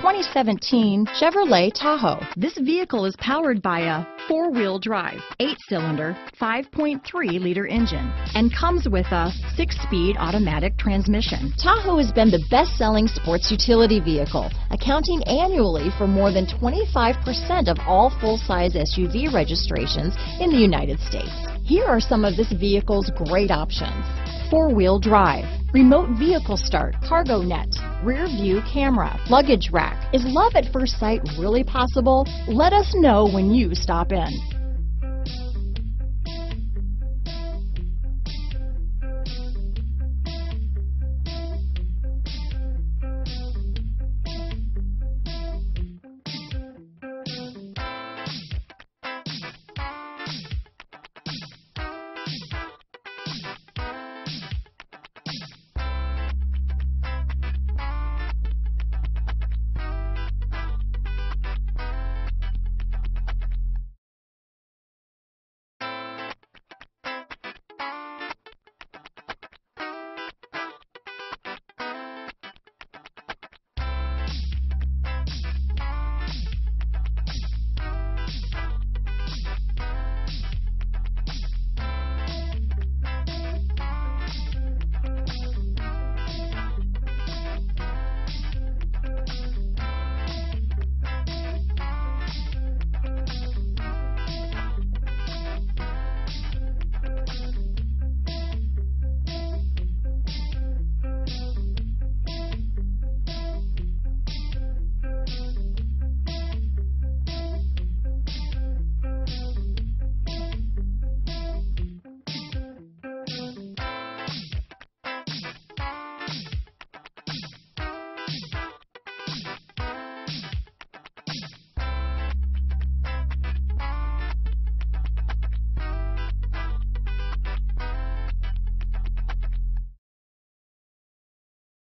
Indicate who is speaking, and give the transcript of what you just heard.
Speaker 1: 2017 Chevrolet Tahoe.
Speaker 2: This vehicle is powered by a four-wheel drive, eight-cylinder, 5.3-liter engine, and comes with a six-speed automatic transmission.
Speaker 1: Tahoe has been the best-selling sports utility vehicle, accounting annually for more than 25% of all full-size SUV registrations in the United States. Here are some of this vehicle's great options. Four-wheel drive, remote vehicle start, cargo net, rear view camera, luggage rack. Is love at first sight really possible? Let us know when you stop in.